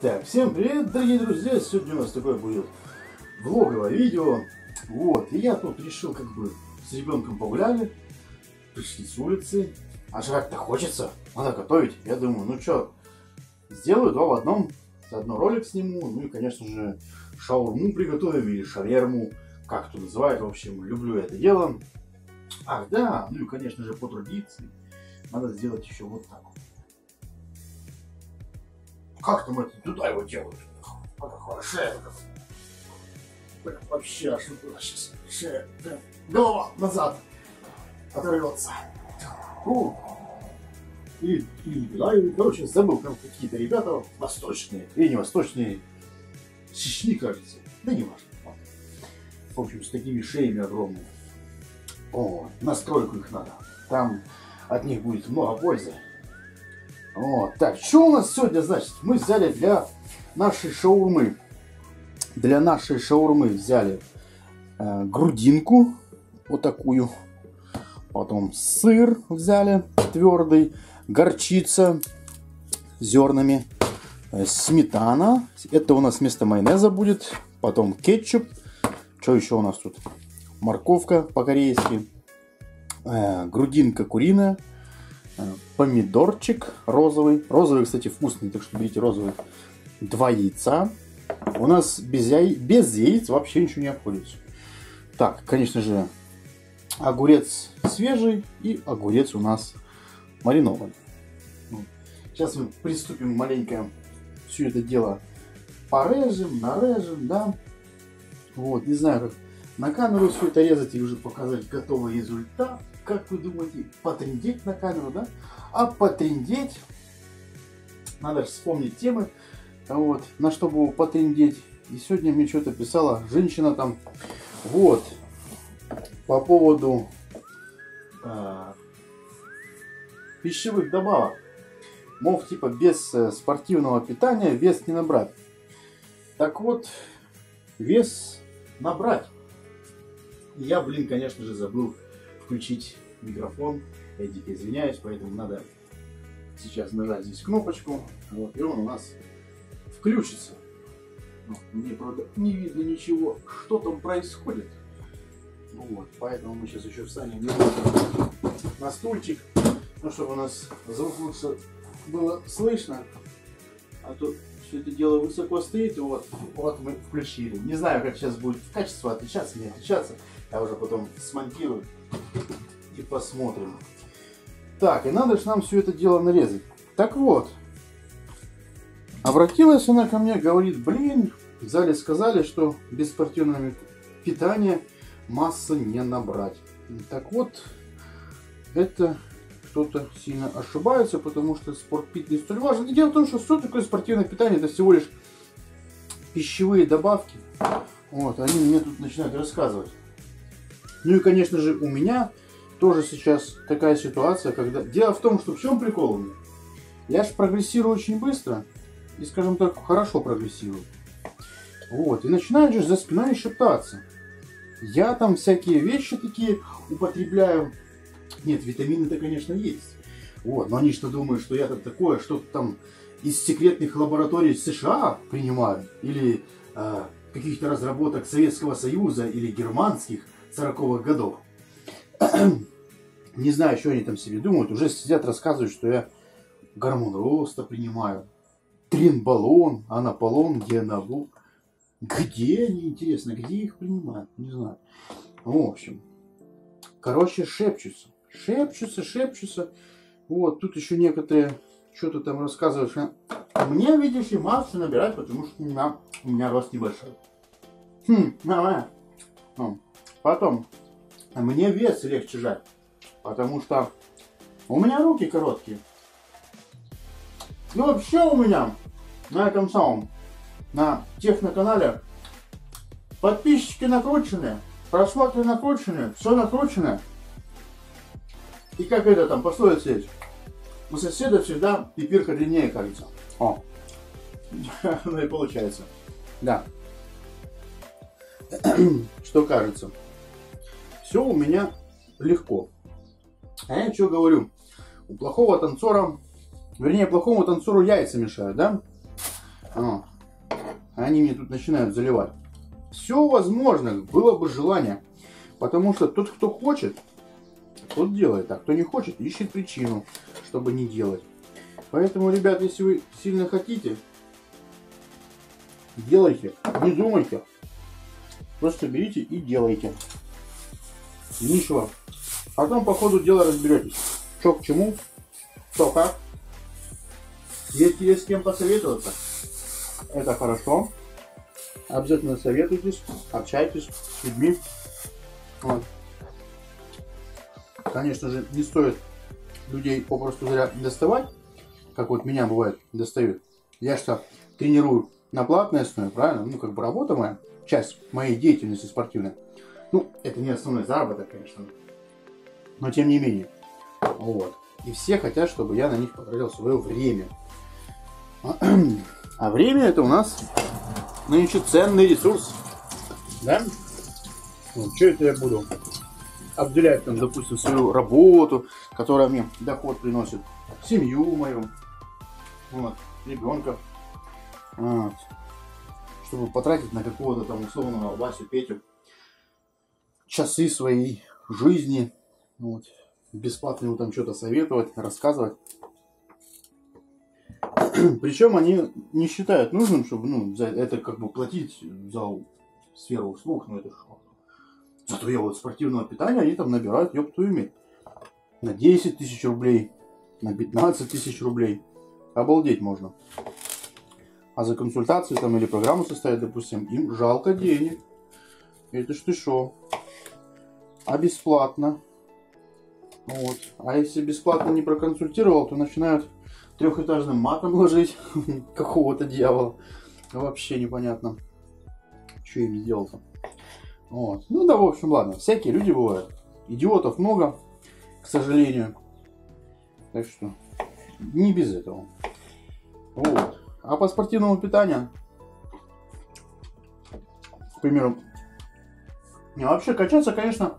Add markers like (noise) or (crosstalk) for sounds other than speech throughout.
Так, всем привет, дорогие друзья! Сегодня у нас такое будет влоговое видео. Вот, и я тут решил как бы с ребенком погуляли, пришли с улицы, а жрать-то хочется, надо готовить. Я думаю, ну что, сделаю два в одном, заодно ролик сниму, ну и, конечно же, шаурму приготовим или шаверму, как это называют, в общем, люблю это дело. Ах, да, ну и, конечно же, по традиции, надо сделать еще вот так вот. Как там это туда его делают? Прям вообще аж сейчас. Шея, прям голова назад оторвется. Фу. И, и, да, и, короче, забыл, там какие-то ребята восточные, или не восточные, Чечни, кажется. Да не важно. В общем, с такими шеями огромными. О, настройку их надо. Там от них будет много пользы. Вот. Так, что у нас сегодня, значит? Мы взяли для нашей шаурмы. Для нашей шаурмы взяли э, грудинку, вот такую. Потом сыр взяли твердый, горчица зернами, э, сметана. Это у нас вместо майонеза будет. Потом кетчуп. Что еще у нас тут? Морковка по-корейски. Э, грудинка куриная помидорчик розовый. Розовый, кстати, вкусный, так что берите розовый. Два яйца. У нас без, яй... без яиц вообще ничего не обходится. Так, конечно же, огурец свежий и огурец у нас маринованный. Сейчас мы приступим маленько все это дело порежем, нарежем, да. Вот, не знаю, как на камеру все это резать и уже показать готовый результат как вы думаете, потрендеть на камеру, да? А потрендеть, надо же вспомнить темы, вот, на что было потрендеть. И сегодня мне что-то писала женщина там, вот, по поводу э, пищевых добавок. Мол, типа без э, спортивного питания вес не набрать. Так вот, вес набрать. Я, блин, конечно же, забыл включить микрофон. Я дико извиняюсь, поэтому надо сейчас нажать здесь кнопочку. Вот, и он у нас включится. Ну, мне, правда, не видно ничего, что там происходит. Ну вот, поэтому мы сейчас еще встанем на стульчик, ну, чтобы у нас звук было слышно. А то все это дело высоко стоит, вот, вот мы включили. Не знаю, как сейчас будет качество отличаться, не отличаться. Я уже потом смонтирую и посмотрим. Так, и надо же нам все это дело нарезать. Так вот, обратилась она ко мне, говорит, блин, в зале сказали, что без спортивного питания масса не набрать. Так вот, это кто-то сильно ошибается, потому что спортпит не столь важен. И дело в том, что что такое спортивное питание? Это всего лишь пищевые добавки. Вот, они мне тут начинают рассказывать. Ну и, конечно же, у меня тоже сейчас такая ситуация, когда... Дело в том, что в чем прикол у меня? Я же прогрессирую очень быстро и, скажем так, хорошо прогрессирую. Вот, и начинают же за спиной шептаться. Я там всякие вещи такие употребляю. Нет, витамины-то, конечно, есть. Вот, но они что думают, что я-то такое, что-то там из секретных лабораторий США принимаю. Или э, каких-то разработок Советского Союза или германских 40-х годов. Не знаю, что они там себе думают. Уже сидят, рассказывают, что я гормон роста принимаю. Тринбалон, анаполон, геонабу. Где они, интересно, где их принимают? Не знаю. В общем, короче, шепчутся. Шепчутся, шепчутся. Вот, тут еще некоторые что-то там рассказывают, что мне, видишь ли, массу набирать, потому что у меня, у меня рост небольшой. Хм, нормально. Потом, мне вес легче жать, потому что у меня руки короткие. Ну вообще у меня на этом самом, на техноканале подписчики накрученные, просмотры накрученные, все накручено. И как это там, пословица есть, у соседа всегда пипирка длиннее, кажется. О, (laughs) ну и получается. Да. (clears throat) Что кажется? Все у меня легко. А я что говорю? У плохого танцора, вернее, плохому танцору яйца мешают, да? А. Они мне тут начинают заливать. Все возможно, было бы желание. Потому что тот, кто хочет, тот делает, а кто не хочет, ищет причину, чтобы не делать. Поэтому, ребят, если вы сильно хотите, делайте, не думайте. Просто берите и делайте. Ничего. Потом по ходу дела разберетесь. Что к чему, что как. Если есть с кем посоветоваться, это хорошо. Обязательно советуйтесь, общайтесь с людьми. Вот. Конечно же, не стоит людей попросту зря доставать, как вот меня бывает достают. Я что, тренирую на платной основе, правильно? Ну, как бы работа моя, часть моей деятельности спортивной. Ну, это не основной заработок, конечно. Но тем не менее. Вот. И все хотят, чтобы я на них потратил свое время. (clears throat) А время это у нас нынче ценный ресурс. Да? Вот, что это я буду обделять, там, допустим, свою работу, которая мне доход приносит, семью мою, вот, ребенка, вот, чтобы потратить на какого-то там условного Васю, Петю часы своей жизни, вот, бесплатно ему там что-то советовать, рассказывать. (clears throat) Причем они не считают нужным, чтобы ну, за это как бы платить за сферу услуг, ну это что. Зато я вот спортивного питания, они там набирают, ёб твою. На 10 тысяч рублей, на 15 тысяч рублей. Обалдеть можно. А за консультацию там или программу составить, допустим, им жалко денег. Это ж ты шо? А бесплатно? Вот. А если бесплатно не проконсультировал, то начинают трехэтажным матом ложить (laughs) какого-то дьявола. Вообще непонятно, что им сделал-то. Вот. Ну да, в общем, ладно. Всякие люди бывают. Идиотов много, к сожалению. Так что не без этого. Вот. А по спортивному питанию, к примеру, не, вообще качаться, конечно,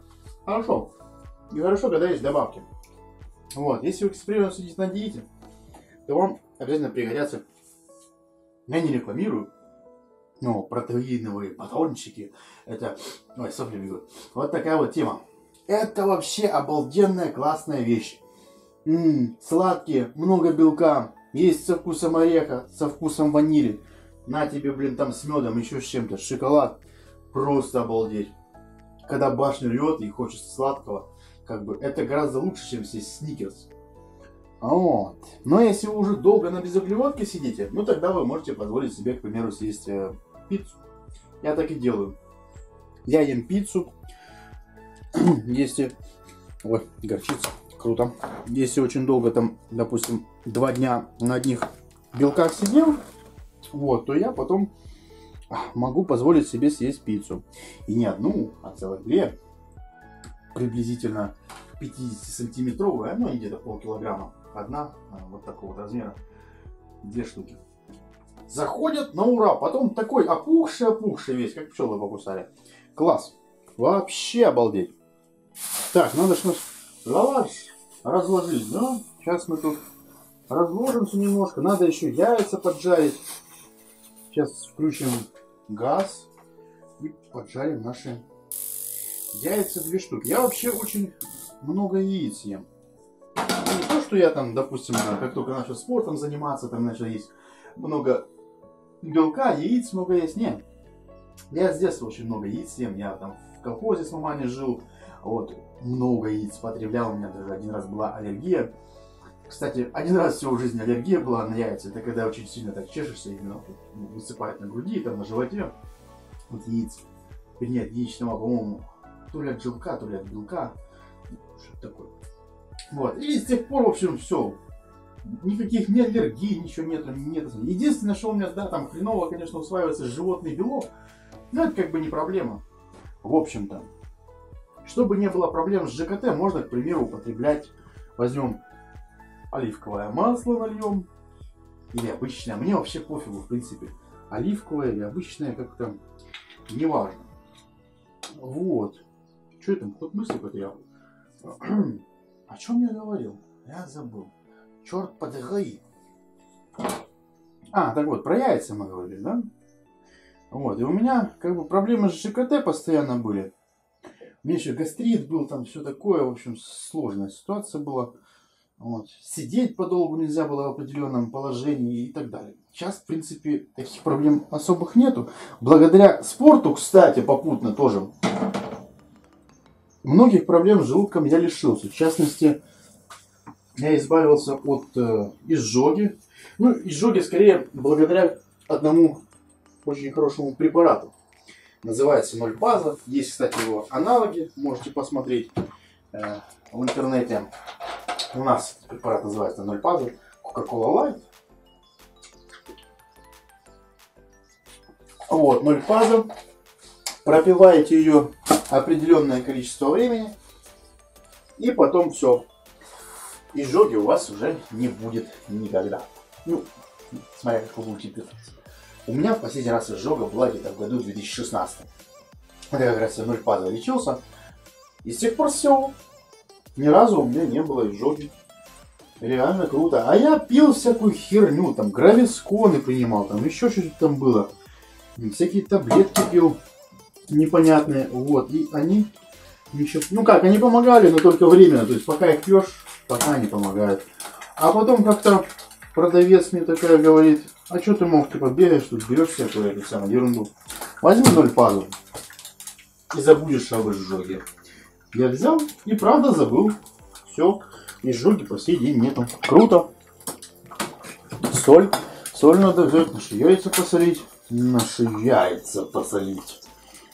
хорошо. И хорошо, когда есть добавки. Вот. Если вы, к примеру, сидите на диете, то вам обязательно пригодятся, я не рекламирую, но протеиновые батончики, это, ой, сопли бегут. Вот такая вот тема. Это вообще обалденная классная вещь. М-м, сладкие, много белка, есть со вкусом ореха, со вкусом ванили. На тебе, блин, там с медом, еще с чем-то, шоколад. Просто обалдеть. Когда башню рвет и хочется сладкого, как бы это гораздо лучше, чем съесть сникерс. Вот. Но если вы уже долго на безуглеводке сидите, ну тогда вы можете позволить себе, к примеру, съесть э, пиццу. Я так и делаю. Я ем пиццу. (clears throat) Если... Ой, горчица. Круто. Если очень долго там, допустим, два дня на одних белках сидел, вот, то я потом могу позволить себе съесть пиццу. И не одну, а целых две. Приблизительно 50-сантиметровую, ну, где-то полкилограмма одна а, вот такого размера, две штуки. Заходят на ура, потом такой опухший-опухший весь, как пчелы покусали. Класс. Вообще обалдеть. Так, надо что лаваш разложить, да? Сейчас мы тут разложимся немножко. Надо еще яйца поджарить. Сейчас включим газ и поджарим наши яйца две штуки. Я вообще очень много яиц ем не то, что я там, допустим, как только начал спортом заниматься, там начал есть много белка, яиц много есть. Нет. Я с детства очень много яиц ем. Я там в колхозе с мамой жил. Вот, много яиц потреблял. У меня даже один раз была аллергия. Кстати, один раз всего в жизни аллергия была на яйца. Это когда очень сильно так чешешься, именно ну, высыпает на груди, там на животе. Вот яиц. От яичного, по-моему, то ли от желка, то ли от белка. Что-то такое. Вот. И с тех пор, в общем, все. Никаких ни аллергий, ничего нет, нет. Единственное, что у меня, да, там хреново, конечно, усваивается животный белок. Но это как бы не проблема. В общем-то. Чтобы не было проблем с ЖКТ, можно, к примеру, употреблять, возьмем оливковое масло нальем, или обычное. Мне вообще пофигу, в принципе. Оливковое или обычное, как-то неважно. Вот. Что это? Тут мысли потерял. О чем я говорил? Я забыл. Черт подгои. А, так вот, про яйца мы говорили, да? Вот, и у меня как бы проблемы с ЖКТ постоянно были. У меня еще гастрит был, там все такое, в общем, сложная ситуация была. Вот. Сидеть подолгу нельзя было в определенном положении и так далее. Сейчас, в принципе, таких проблем особых нету. Благодаря спорту, кстати, попутно тоже, многих проблем с желудком я лишился. В частности, я избавился от э, изжоги. Ну, изжоги скорее благодаря одному очень хорошему препарату. Называется ноль база. Есть, кстати, его аналоги. Можете посмотреть э, в интернете. У нас препарат называется ноль база. Coca-Cola Light. Вот, ноль база. Пропиваете ее определенное количество времени. И потом все. Изжоги у вас уже не будет никогда. Ну, смотря как вы будете питаться. У меня в последний раз изжога была где-то в году 2016. Это как раз я ноль паза лечился. И с тех пор все. Ни разу у меня не было изжоги. Реально круто. А я пил всякую херню, там, грависконы принимал, там, еще что-то там было. Всякие таблетки пил непонятные, вот, и они еще, ну как, они помогали, но только временно, то есть пока их пьешь, пока они помогают. А потом как-то продавец мне такая говорит, а что ты мог, типа, бегаешь тут, берешь всякую эту самую ерунду. Возьми ноль пазу и забудешь об изжоге. Я взял и правда забыл. Все, изжоги по сей день нету. Круто. Соль. Соль надо взять, наши яйца посолить. Наши яйца посолить.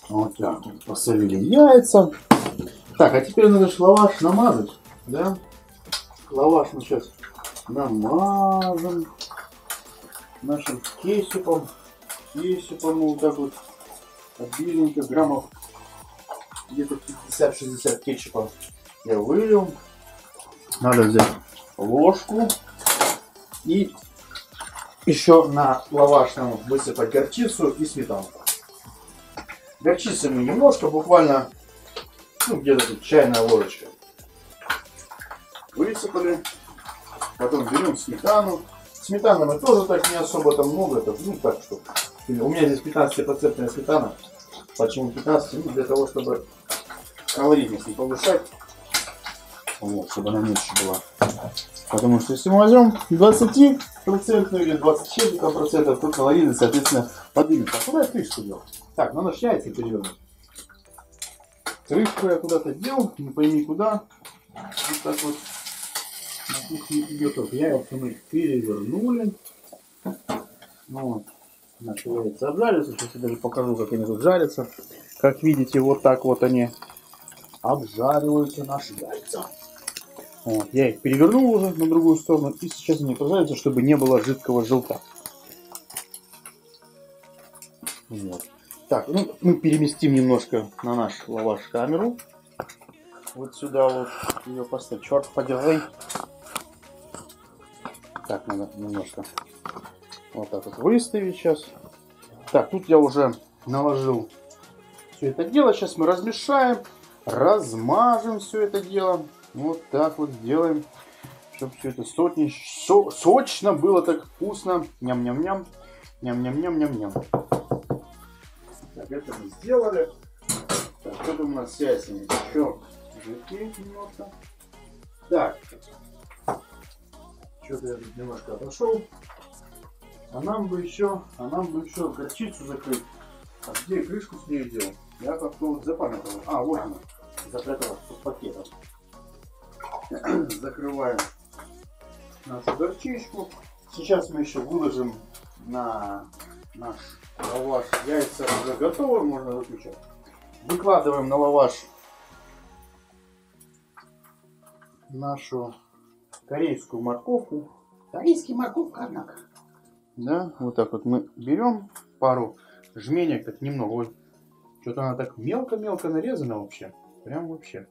Вот так вот, посолили яйца. Так, а теперь надо же лаваш намазать, да? Лаваш мы сейчас намажем нашим кетчупом. Кетчупом вот так вот обильненько, граммов где-то 50-60 кетчупа я вылил. Надо взять ложку и еще на лавашном высыпать горчицу и сметану. Горчицы мы немножко, буквально, ну, где-то тут чайная ложечка. Высыпали. Потом берем сметану. Сметаны мы тоже так не особо там много. Это, ну, так что. У меня здесь 15% сметана. Почему 15? Ну, для того, чтобы калорийность не повышать. Вот, чтобы она меньше была. Потому что если мы возьмем 20 процентную или 27 процентов, то калорийность, соответственно, поднимется. А куда я крышку делал? Так, надо ж яйца перевернуть. Крышку я куда-то дел, не пойми куда. Вот так вот. На кухне идет яйца мы перевернули. Вот. Наши яйца обжарятся. Сейчас я даже покажу, как они тут жарятся. Как видите, вот так вот они обжариваются наши яйца. Вот, я их перевернул уже на другую сторону. И сейчас они прожарятся, чтобы не было жидкого желтка. Вот. Так, ну мы переместим немножко на наш лаваш камеру. Вот сюда вот ее поставить. Черт, подержи. Так, надо немножко вот так вот выставить сейчас. Так, тут я уже наложил все это дело. Сейчас мы размешаем, размажем все это дело. Вот так вот сделаем, чтобы все это сотни, со, сочно было так вкусно. Ням-ням-ням. Ням-ням-ням-ням-ням. Так, это мы сделали. Так, тут у нас яйцами еще жидкие немножко. Так. Что-то я тут немножко отошел. А нам бы еще, а нам бы еще горчицу закрыть. А где крышку с ней делал? Я как-то вот запамятовал. А, вот она. Запрятала под пакетом. Закрываем нашу горчичку. Сейчас мы еще выложим на наш лаваш. Яйца уже готовы, можно выключать. Выкладываем на лаваш нашу корейскую морковку. Корейский морковка, однако. Да, вот так вот мы берем пару жменек, так немного. Ой, что-то она так мелко-мелко нарезана вообще. Прям вообще.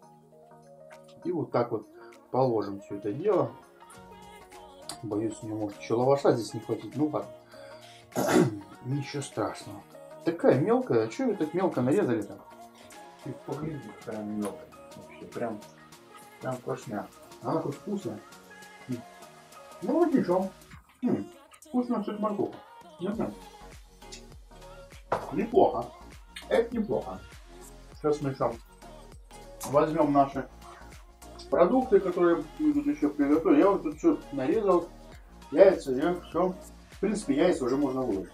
И вот так вот положим все это дело. Боюсь, мне может еще лаваша здесь не хватить. Ну ладно. (clears throat) Ничего страшного. Такая мелкая. А что вы так мелко нарезали-то? Ты погляди, какая мелкая. Вообще прям, прям клашня. Она хоть вкусная. Ну вот ничего. Вкусно, как морковка. Неплохо. Это неплохо. Сейчас мы еще возьмем наши продукты, которые мы тут еще приготовили. Я вот тут все нарезал. Яйца, я все. В принципе, яйца уже можно выложить.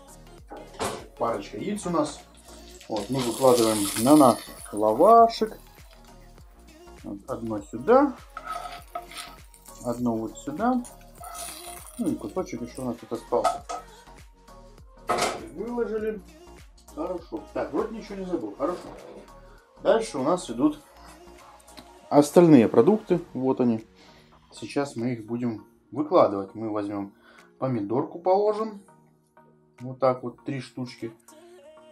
Парочка яиц у нас. Вот, мы выкладываем на наш лавашек. Вот, одно сюда. Одно вот сюда. Ну кусочек еще у нас тут остался. Выложили. Хорошо. Так, вроде ничего не забыл. Хорошо. Дальше у нас идут остальные продукты. Вот они. Сейчас мы их будем выкладывать. Мы возьмем помидорку, положим. Вот так вот, три штучки.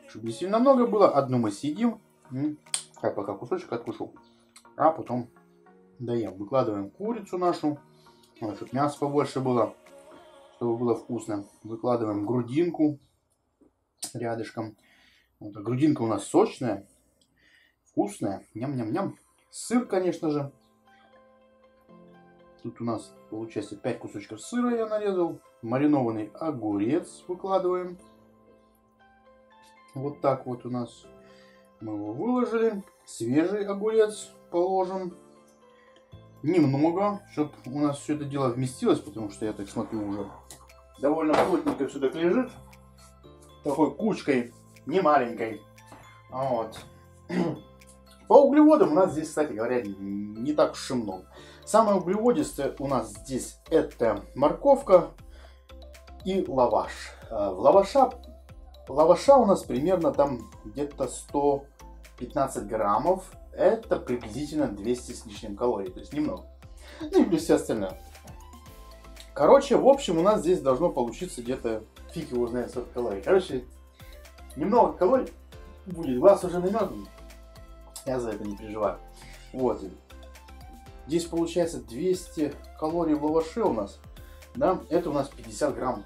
Чтобы не сильно много было. Одну мы съедим. Так, пока кусочек откушу. А потом даем. Выкладываем курицу нашу. Вот, чтобы мяса побольше было. Чтобы было вкусно. Выкладываем грудинку рядышком. Вот, а грудинка у нас сочная, вкусная. Ням-ням-ням. Сыр, конечно же. Тут у нас получается 5 кусочков сыра я нарезал. Маринованный огурец выкладываем. Вот так вот у нас. Мы его выложили. Свежий огурец положим. Немного, чтобы у нас все это дело вместилось, потому что я так смотрю уже довольно плотненько все так лежит. Такой кучкой, не маленькой. Вот. (clears throat) По углеводам у нас здесь, кстати говоря, не так уж и много. Самое углеводистое у нас здесь это морковка и лаваш. Э, в лаваша, лаваша у нас примерно там где-то 115 граммов. Это приблизительно 200 с лишним калорий, то есть немного. Ну и плюс все остальное. Короче, в общем, у нас здесь должно получиться где-то, фиг его знает, сколько калорий. Короче, немного калорий будет, глаз уже намёрзнет. Я за это не переживаю. Вот. Здесь получается 200 калорий в лаваше у нас. Да, это у нас 50 грамм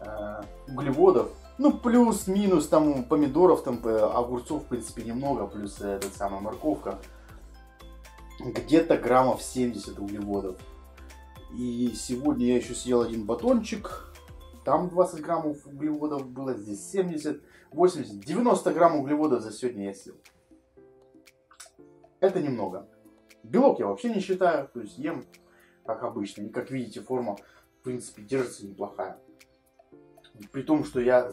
э, углеводов. Ну, плюс-минус там помидоров, там э, огурцов, в принципе, немного, плюс э, этот самая морковка. Где-то граммов 70 углеводов. И сегодня я еще съел один батончик. Там 20 граммов углеводов было, здесь 70, 80, 90 грамм углеводов за сегодня я съел это немного. Белок я вообще не считаю, то есть ем как обычно. И как видите, форма, в принципе, держится неплохая. При том, что я,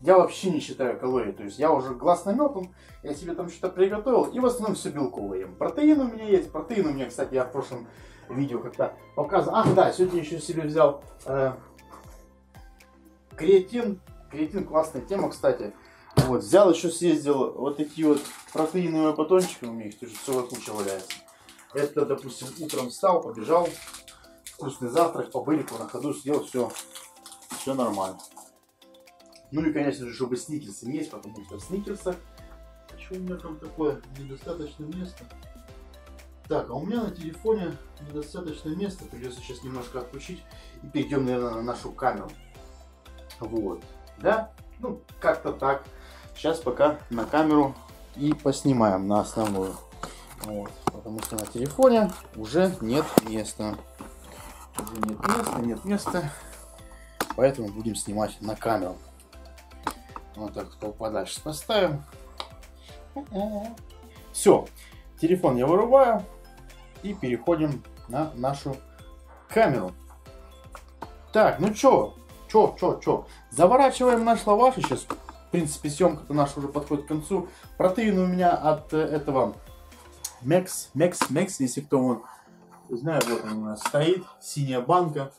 я вообще не считаю калории. То есть я уже глаз наметан, я себе там что-то приготовил, и в основном все белковое ем. Протеин у меня есть. Протеин у меня, кстати, я в прошлом видео как-то показывал. Ах, да, сегодня еще себе взял э, креатин. Креатин классная тема, кстати. Вот, взял еще съездил вот такие вот протеиновые батончики, у меня их тоже целая куча валяется. Это, допустим, утром встал, побежал, вкусный завтрак, по на ходу съел, все, все нормально. Ну и, конечно же, чтобы сникерсы не есть, потому что в сникерсах... Что у меня там такое? Недостаточно места. Так, а у меня на телефоне недостаточно места. Придется сейчас немножко отключить. И перейдем, наверное, на нашу камеру. Вот. Да? Ну, как-то так. Сейчас пока на камеру и поснимаем на основную. Вот, потому что на телефоне уже нет места. Уже нет места, нет места. Поэтому будем снимать на камеру. Вот так подальше поставим. Все. Телефон я вырубаю. И переходим на нашу камеру. Так, ну чё? Чё, чё, чё? Заворачиваем наш лаваш сейчас в принципе, съемка-то наша уже подходит к концу. Протеин у меня от э, этого Мекс, Мекс, Мекс, если кто он знает, вот он у нас стоит, синяя банка.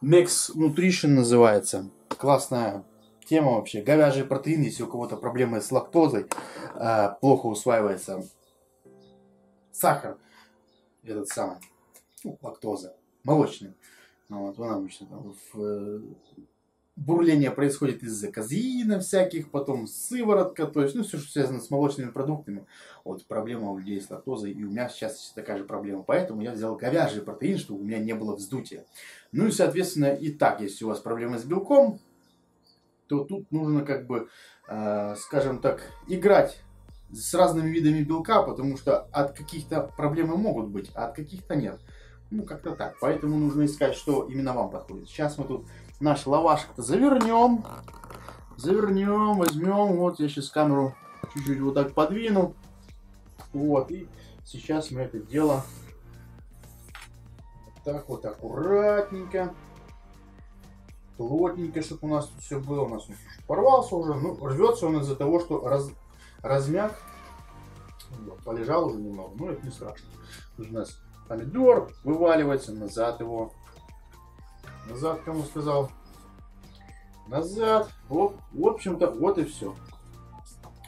Мекс Nutrition называется. Классная тема вообще. Говяжий протеин, если у кого-то проблемы с лактозой, э, плохо усваивается сахар, этот самый, ну, лактоза, молочный. Вот, он обычно там в э, бурление происходит из-за казеина всяких, потом сыворотка, то есть, ну, все, что связано с молочными продуктами. Вот проблема у людей с лактозой, и у меня сейчас такая же проблема. Поэтому я взял говяжий протеин, чтобы у меня не было вздутия. Ну и, соответственно, и так, если у вас проблемы с белком, то тут нужно как бы, э, скажем так, играть с разными видами белка, потому что от каких-то проблемы могут быть, а от каких-то нет. Ну, как-то так. Поэтому нужно искать, что именно вам подходит. Сейчас мы тут наш лавашек-то завернем. Завернем, возьмем. Вот я сейчас камеру чуть-чуть вот так подвину. Вот, и сейчас мы это дело так вот аккуратненько, плотненько, чтобы у нас тут все было. У нас он порвался уже. Ну, рвется он из-за того, что раз, размяк. Вот, полежал уже немного, но это не страшно. Тут у нас помидор вываливается, назад его. Назад, кому сказал? Назад. Вот, в общем-то, вот и все.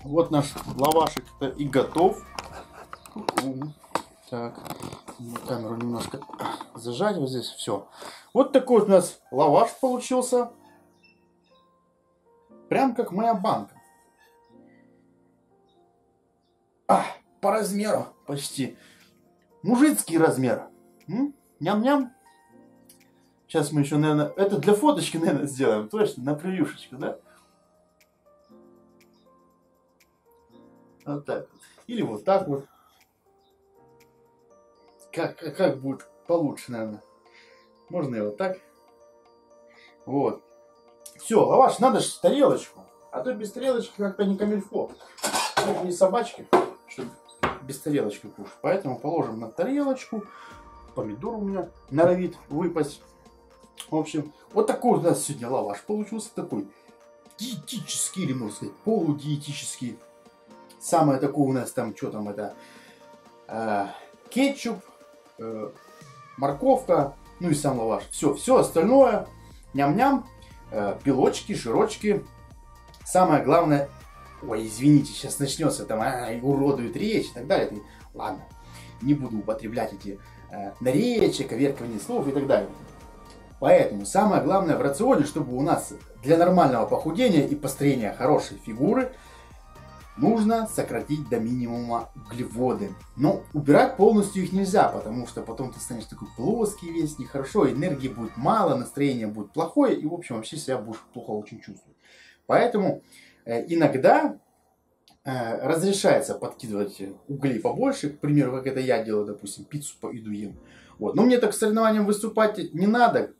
Вот наш лавашек и готов. Так, камеру немножко зажать вот здесь. Все. Вот такой вот у нас лаваш получился. Прям как моя банка. А, по размеру почти. Мужицкий размер. Ням-ням. Сейчас мы еще, наверное, это для фоточки, наверное, сделаем. Точно, на превьюшечку, да? Вот так вот. Или вот так вот. Как, как, как будет получше, наверное. Можно и вот так. Вот. Все, лаваш, надо же тарелочку. А то без тарелочки как-то не камильфо. Ну, не собачки, чтобы без тарелочки кушать. Поэтому положим на тарелочку. Помидор у меня норовит выпасть. В общем, вот такой у нас сегодня лаваш получился. Такой диетический, или можно сказать, полудиетический. Самое такое у нас там, что там это, э, кетчуп, э, морковка, ну и сам лаваш. Все, все остальное, ням-ням, э, белочки, жирочки. Самое главное, ой, извините, сейчас начнется там, а, уродует речь и так далее. Ладно, не буду употреблять эти э, наречия, коверкивание слов и так далее. Поэтому самое главное в рационе, чтобы у нас для нормального похудения и построения хорошей фигуры – нужно сократить до минимума углеводы. Но убирать полностью их нельзя, потому что потом ты станешь такой плоский весь, нехорошо, энергии будет мало, настроение будет плохое, и в общем вообще себя будешь плохо очень чувствовать. Поэтому э, иногда э, разрешается подкидывать углей побольше, к примеру, как это я делаю, допустим, пиццу по иду ем. Вот. Но мне так к соревнованиям выступать не надо,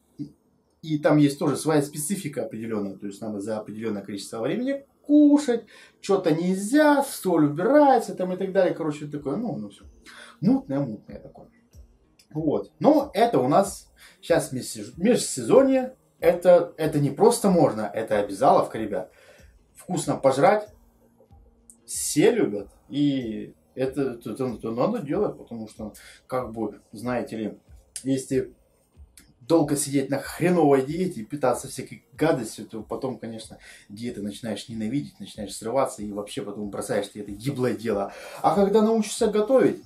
и там есть тоже своя специфика определенная, то есть надо за определенное количество времени кушать, что-то нельзя, соль убирается там и так далее. Короче, такое, ну, ну все. Мутное, мутное такое. Вот. Но это у нас сейчас межсезонье. Это, это не просто можно, это обязаловка, ребят. Вкусно пожрать. Все любят. И это, это, это надо делать, потому что, как бы, знаете ли, если долго сидеть на хреновой диете и питаться всякой гадостью, то потом, конечно, диеты начинаешь ненавидеть, начинаешь срываться и вообще потом бросаешь ты это гиблое дело. А когда научишься готовить,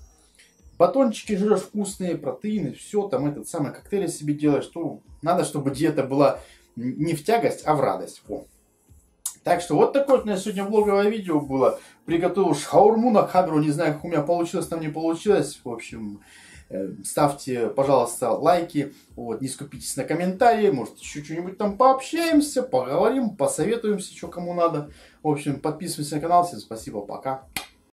батончики жрешь вкусные, протеины, все, там этот самый коктейль себе делаешь, то надо, чтобы диета была не в тягость, а в радость. О. Так что вот такое вот у меня сегодня влоговое видео было. Приготовил шаурму на камеру, не знаю, как у меня получилось, там не получилось. В общем, ставьте, пожалуйста, лайки, вот, не скупитесь на комментарии, может еще что-нибудь там пообщаемся, поговорим, посоветуемся, что кому надо. В общем, подписывайтесь на канал, всем спасибо, пока.